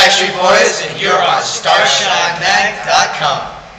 Backstreet Boys, and you're on StarshineMag.com.